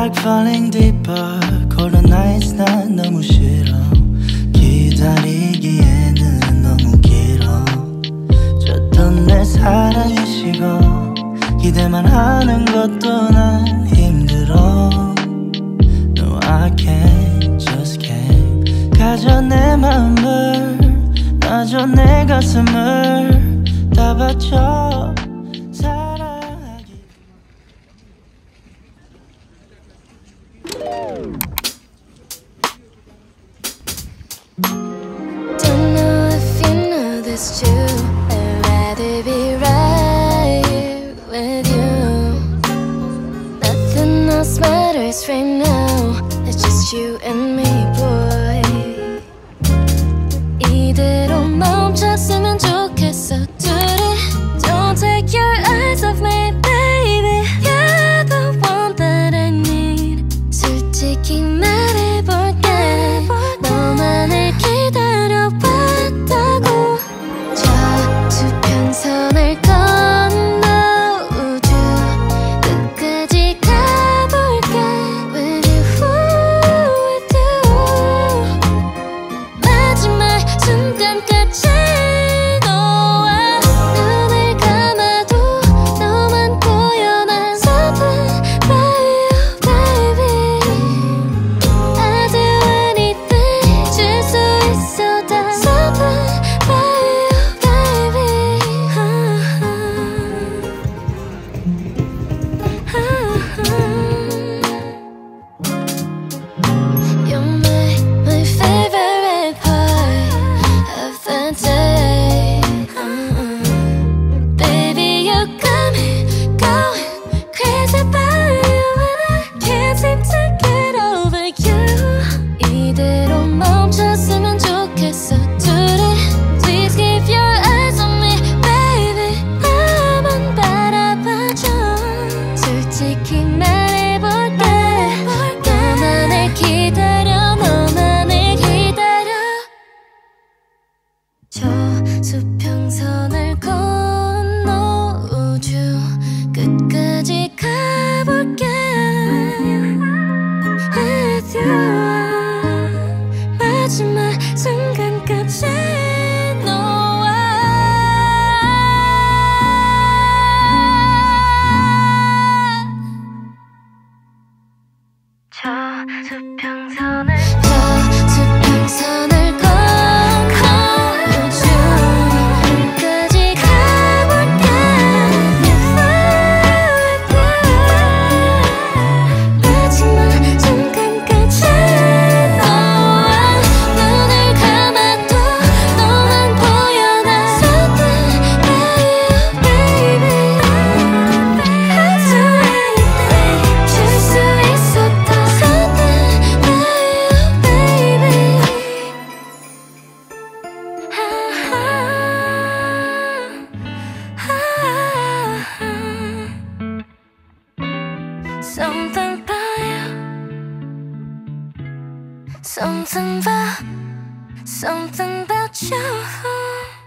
Dark falling deeper. Colder nights 난 너무 싫어. 기다리기에는 너무 길어. 줬던 내 사랑이 식어 기대만 하는 것도 난 힘들어. No I can't just can't. 가져 내 마음을 놔줘 내 가슴을. 다 바쳐. Don't know if you know this too. I'd rather be right here with you. Nothing else matters right now. It's just you and me. something about something about you.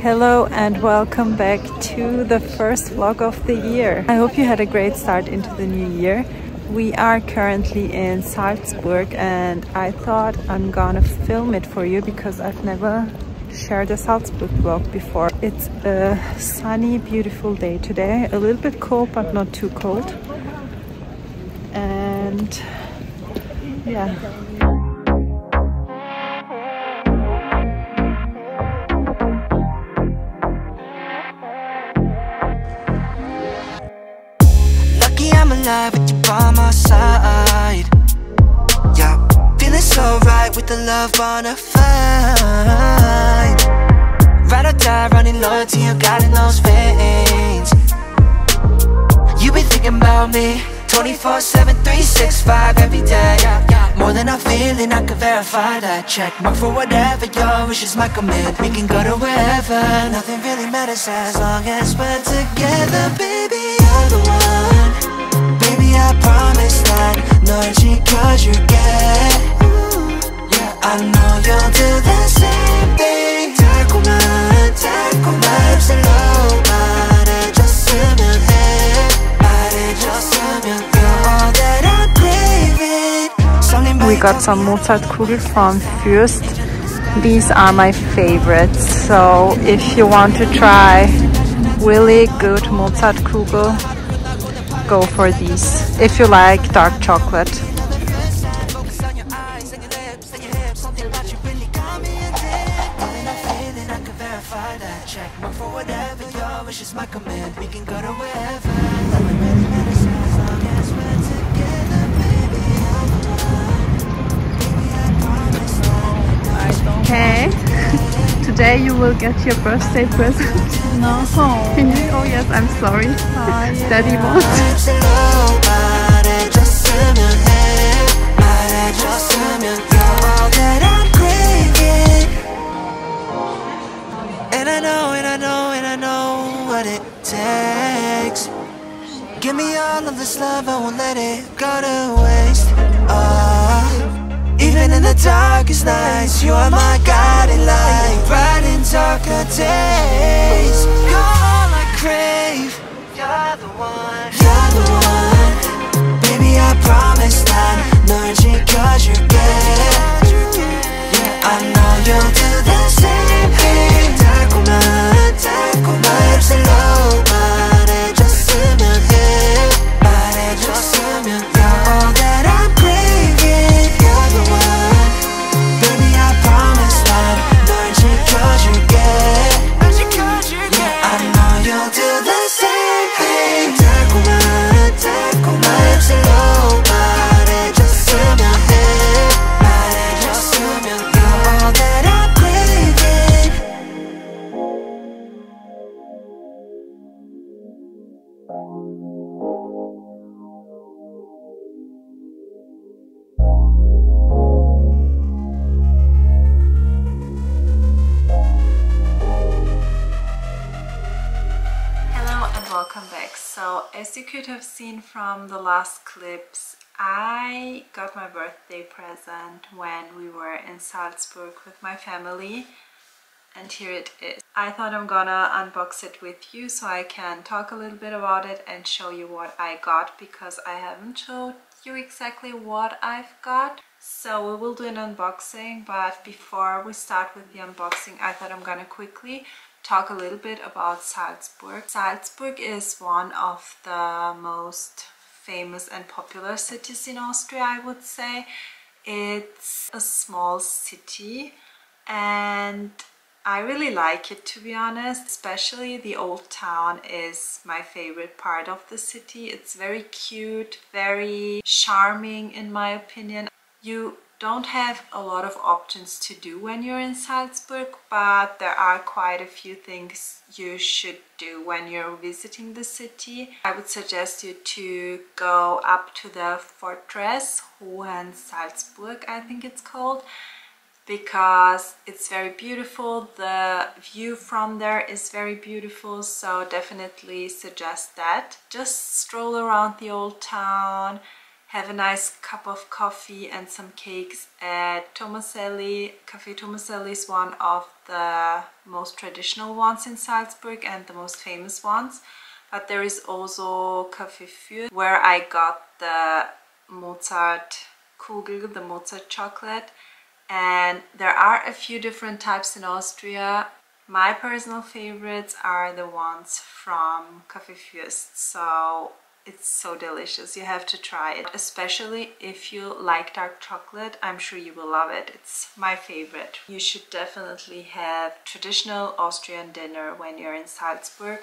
Hello and welcome back to the first vlog of the year. I hope you had a great start into the new year. We are currently in Salzburg and I thought I'm gonna film it for you because I've never shared a Salzburg vlog before. It's a sunny, beautiful day today. A little bit cold, but not too cold. And yeah. I'm with you by my side. Yeah, feeling so right with the love bona fide. Ride or die, running loyalty, you got in those veins. You be thinking about me 24 7, 365 every day. More than I'm feeling, I can verify that. Check mark for whatever your wishes might commit. We can go to wherever, nothing really matters as long as we're together, baby. You're the one. Baby, I promise that 널 지켜줄게. Yeah, I know you'll do the same thing. 달콤한, 달콤한 흡슬로 말해줬으면 해. 말해줬으면 You're all that I'm craving. 썰린 We got some Mozartkugel from Fürst. These are my favorites. So if you want to try really good Mozartkugel, go for these. If you like dark chocolate. Okay. today you will get your birthday present. No. oh yes, I'm sorry. Oh, yeah. Daddy won't. It. Give me all of this love, I won't let it go to waste. Oh, even in the darkest nights, you are my guide light. Bright in darker days, you're all I crave. You're the one. You're the one. Baby, I promise that 널 지켜줄게. Yeah, I know you'll do the From the last clips, I got my birthday present when we were in Salzburg with my family and here it is. I thought I'm gonna unbox it with you so I can talk a little bit about it and show you what I got because I haven't showed you exactly what I've got. So we will do an unboxing but before we start with the unboxing I thought I'm gonna quickly talk a little bit about Salzburg. Salzburg is one of the most famous and popular cities in Austria I would say. It's a small city and I really like it to be honest, especially the old town is my favorite part of the city. It's very cute, very charming in my opinion. You don't have a lot of options to do when you're in Salzburg, but there are quite a few things you should do when you're visiting the city. I would suggest you to go up to the fortress Hohensalzburg, I think it's called because it's very beautiful the view from there is very beautiful so definitely suggest that just stroll around the old town have a nice cup of coffee and some cakes at Tomaselli. Cafe Tomaselli is one of the most traditional ones in Salzburg and the most famous ones. But there is also Cafe Fürst, where I got the Mozart Kugel, the Mozart chocolate. And there are a few different types in Austria. My personal favorites are the ones from Cafe Fürst. So it's so delicious. You have to try it. Especially if you like dark chocolate, I'm sure you will love it. It's my favorite. You should definitely have traditional Austrian dinner when you're in Salzburg.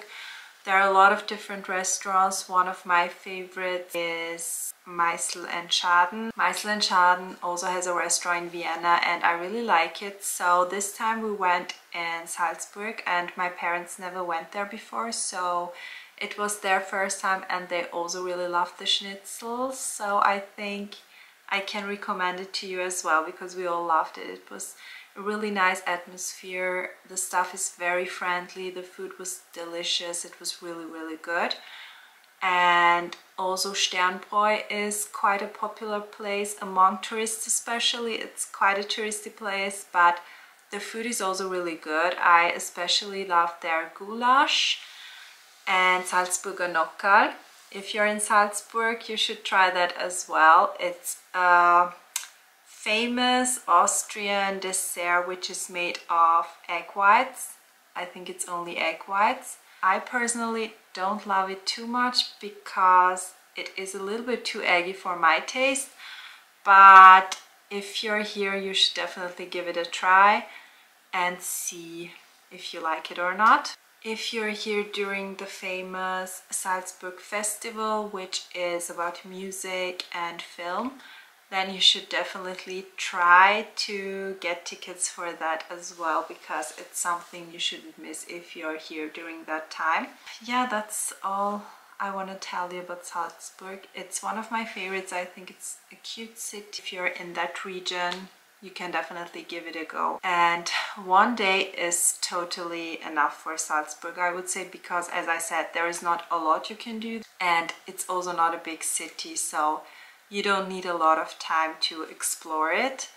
There are a lot of different restaurants. One of my favorites is Meissl and Schadn. Meissl and Schadn also has a restaurant in Vienna and I really like it. So this time we went in Salzburg and my parents never went there before. So it was their first time and they also really loved the schnitzels. So I think I can recommend it to you as well because we all loved it. It was a really nice atmosphere. The staff is very friendly. The food was delicious. It was really, really good. And also Sternbräu is quite a popular place among tourists especially. It's quite a touristy place, but the food is also really good. I especially love their goulash and Salzburger Nockerl. If you're in Salzburg, you should try that as well. It's a famous Austrian dessert which is made of egg whites. I think it's only egg whites. I personally don't love it too much because it is a little bit too eggy for my taste but if you're here you should definitely give it a try and see if you like it or not. If you're here during the famous Salzburg Festival, which is about music and film, then you should definitely try to get tickets for that as well because it's something you shouldn't miss if you're here during that time. Yeah, that's all I want to tell you about Salzburg. It's one of my favorites. I think it's a cute city. If you're in that region, you can definitely give it a go. And one day is totally enough for Salzburg, I would say, because as I said, there is not a lot you can do and it's also not a big city, so you don't need a lot of time to explore it.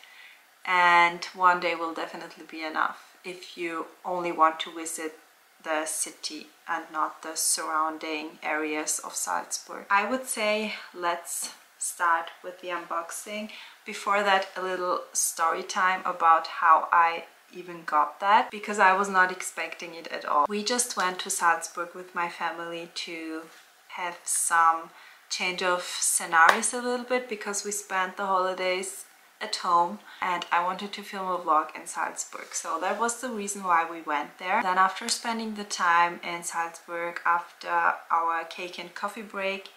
And one day will definitely be enough if you only want to visit the city and not the surrounding areas of Salzburg. I would say let's start with the unboxing. Before that, a little story time about how I even got that because I was not expecting it at all. We just went to Salzburg with my family to have some change of scenarios a little bit because we spent the holidays at home and I wanted to film a vlog in Salzburg. So that was the reason why we went there. Then after spending the time in Salzburg after our cake and coffee break,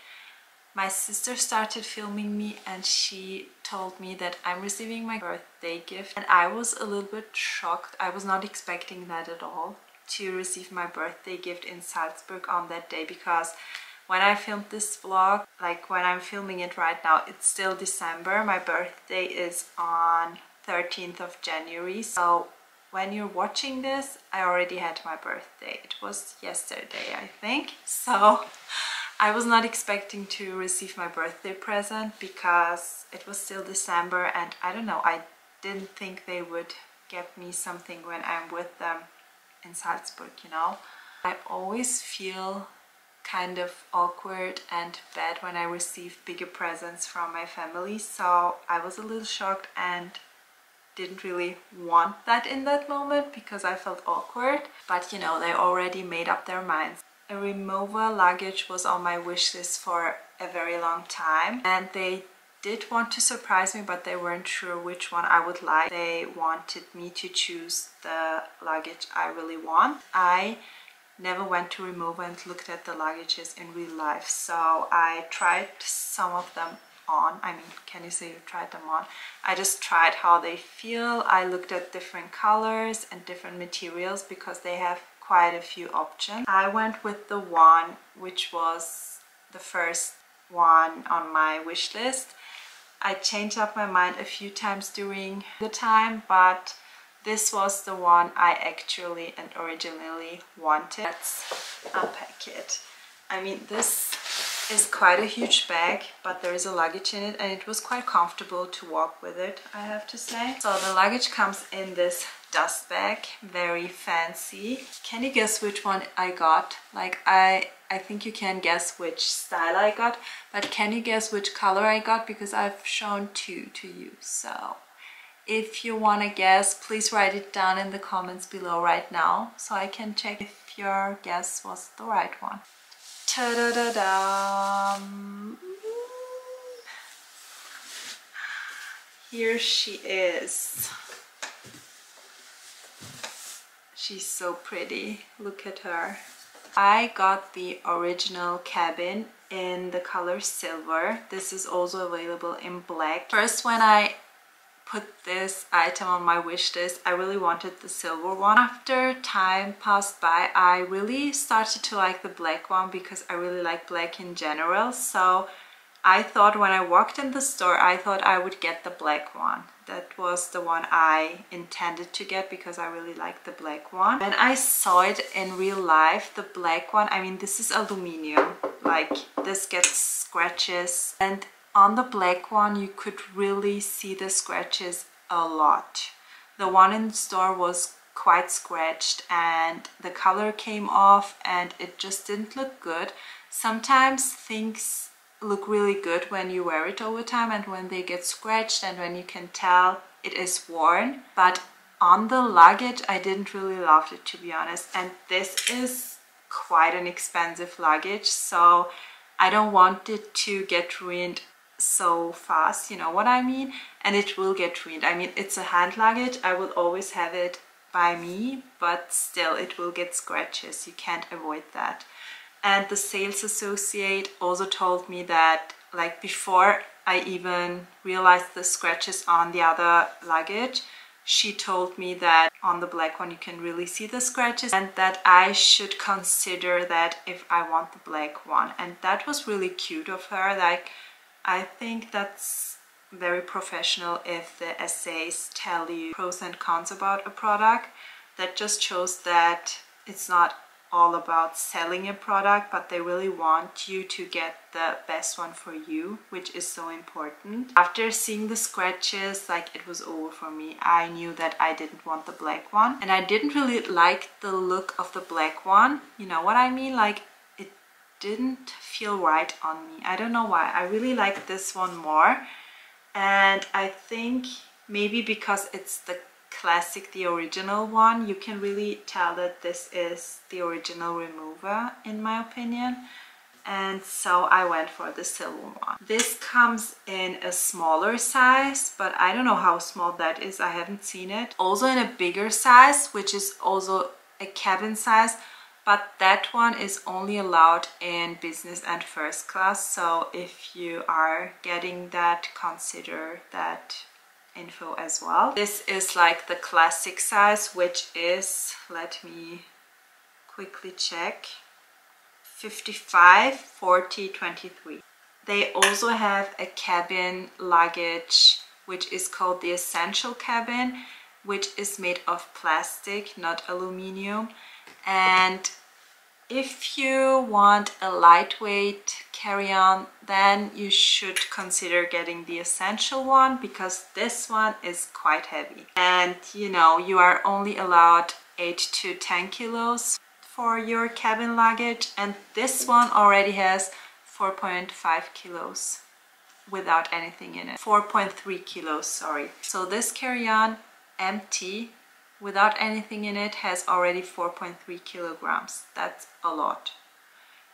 my sister started filming me and she told me that I'm receiving my birthday gift and I was a little bit shocked. I was not expecting that at all to receive my birthday gift in Salzburg on that day because when I filmed this vlog, like when I'm filming it right now, it's still December. My birthday is on 13th of January. So when you're watching this, I already had my birthday. It was yesterday, I think. So I was not expecting to receive my birthday present because it was still December and I don't know, I didn't think they would get me something when I'm with them in Salzburg, you know. I always feel kind of awkward and bad when I receive bigger presents from my family so I was a little shocked and didn't really want that in that moment because I felt awkward but you know they already made up their minds a Rimowa luggage was on my wish list for a very long time and they did want to surprise me but they weren't sure which one I would like. They wanted me to choose the luggage I really want. I never went to Rimowa and looked at the luggages in real life so I tried some of them on. I mean, can you say you tried them on? I just tried how they feel. I looked at different colors and different materials because they have quite a few options. I went with the one which was the first one on my wish list. I changed up my mind a few times during the time, but this was the one I actually and originally wanted. Let's unpack it. I mean, this is quite a huge bag, but there is a luggage in it and it was quite comfortable to walk with it, I have to say. So the luggage comes in this dust bag, very fancy. Can you guess which one I got? Like I I think you can guess which style I got, but can you guess which color I got? Because I've shown two to you, so if you want to guess, please write it down in the comments below right now so I can check if your guess was the right one. Ta-da-da-da! Here she is. She's so pretty. Look at her. I got the original cabin in the color silver. This is also available in black. First when I put this item on my wish list. I really wanted the silver one. After time passed by, I really started to like the black one because I really like black in general. So I thought when I walked in the store, I thought I would get the black one. That was the one I intended to get because I really like the black one. When I saw it in real life, the black one, I mean, this is aluminium. Like, this gets scratches. And on the black one you could really see the scratches a lot. The one in the store was quite scratched and the color came off and it just didn't look good. Sometimes things look really good when you wear it over time and when they get scratched and when you can tell it is worn but on the luggage I didn't really love it to be honest and this is quite an expensive luggage so I don't want it to get ruined so fast, you know what I mean? And it will get ruined. I mean, it's a hand luggage. I will always have it by me, but still it will get scratches. You can't avoid that. And the sales associate also told me that like before I even realized the scratches on the other luggage, she told me that on the black one you can really see the scratches and that I should consider that if I want the black one and that was really cute of her like I think that's very professional if the SAs tell you pros and cons about a product. That just shows that it's not all about selling a product, but they really want you to get the best one for you, which is so important. After seeing the scratches, like it was over for me. I knew that I didn't want the black one. And I didn't really like the look of the black one. You know what I mean? Like it didn't feel right on me. I don't know why. I really like this one more. And I think maybe because it's the classic, the original one, you can really tell that this is the original Rimowa in my opinion. And so I went for the silver one. This comes in a smaller size, but I don't know how small that is. I haven't seen it. Also in a bigger size, which is also a cabin size, but that one is only allowed in business and first class so if you are getting that consider that info as well. This is like the classic size which is let me quickly check 55 40 23 they also have a cabin luggage which is called the essential cabin which is made of plastic not aluminium and if you want a lightweight carry-on then you should consider getting the essential one because this one is quite heavy. And you know you are only allowed 8 to 10 kilos for your cabin luggage and this one already has 4.5 kilos without anything in it. 4.3 kilos sorry. So this carry-on empty without anything in it has already 4.3 kilograms. That's a lot.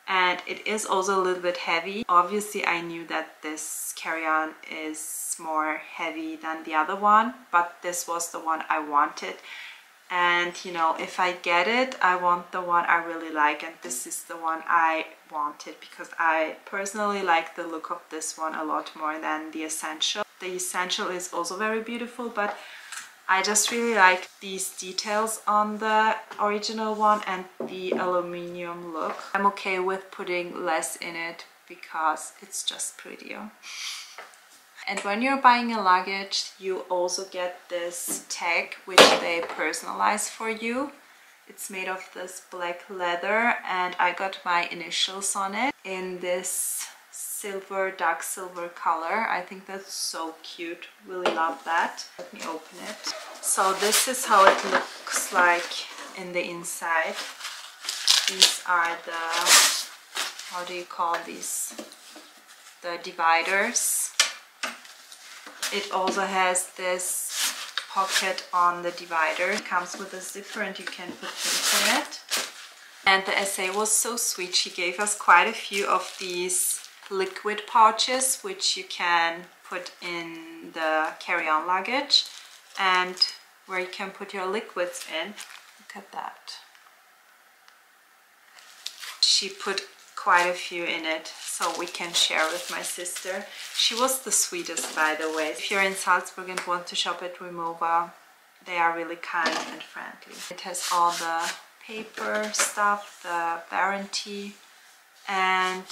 And it is also a little bit heavy. Obviously, I knew that this carry-on is more heavy than the other one, but this was the one I wanted. And you know, if I get it, I want the one I really like and this is the one I wanted because I personally like the look of this one a lot more than the Essential. The Essential is also very beautiful, but I just really like these details on the original one and the aluminium look. I'm okay with putting less in it because it's just prettier. And when you're buying a luggage, you also get this tag which they personalize for you. It's made of this black leather and I got my initials on it in this silver, dark silver color. I think that's so cute. Really love that. Let me open it. So this is how it looks like in the inside. These are the, how do you call these? The dividers. It also has this pocket on the divider. It comes with a zipper and you can put things in it. And the SA was so sweet. She gave us quite a few of these liquid pouches which you can put in the carry-on luggage and where you can put your liquids in. Look at that. She put quite a few in it so we can share with my sister. She was the sweetest by the way. If you're in Salzburg and want to shop at Rimowa, they are really kind and friendly. It has all the paper stuff, the warranty and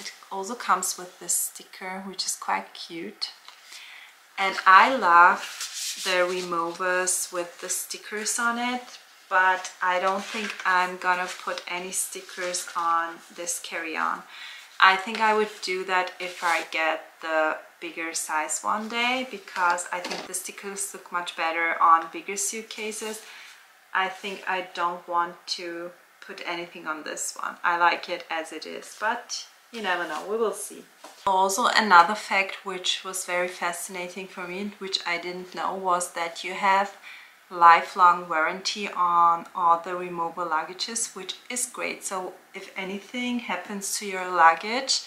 it also comes with this sticker which is quite cute and I love the Rimowas with the stickers on it but I don't think I'm gonna put any stickers on this carry-on. I think I would do that if I get the bigger size one day because I think the stickers look much better on bigger suitcases. I think I don't want to put anything on this one. I like it as it is, but you never know, we will see. Also another fact which was very fascinating for me, which I didn't know, was that you have lifelong warranty on all the Rimowa luggages, which is great. So if anything happens to your luggage,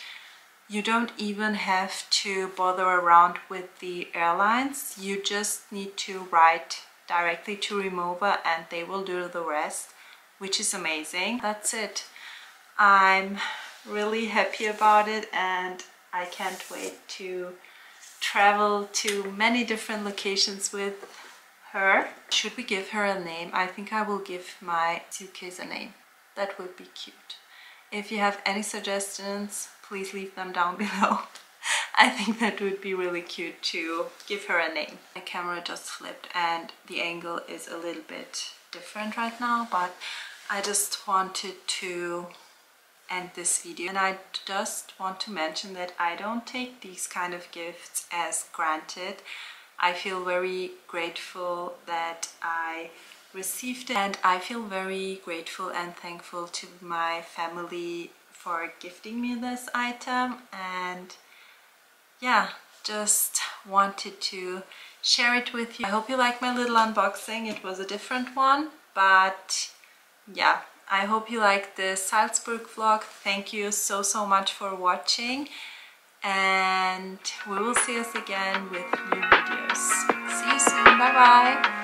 you don't even have to bother around with the airlines. You just need to write directly to Rimowa and they will do the rest, which is amazing. That's it. I'm really happy about it and I can't wait to travel to many different locations with her. Should we give her a name? I think I will give my suitcase a name. That would be cute. If you have any suggestions, please leave them down below. I think that would be really cute to give her a name. My camera just flipped and the angle is a little bit different right now, but I just wanted to end this video and I just want to mention that I don't take these kind of gifts as granted. I feel very grateful that I received it and I feel very grateful and thankful to my family for gifting me this item and yeah just wanted to share it with you. I hope you like my little unboxing. It was a different one but yeah I hope you liked the Salzburg vlog. Thank you so so much for watching and we will see us again with new videos. See you soon. Bye bye.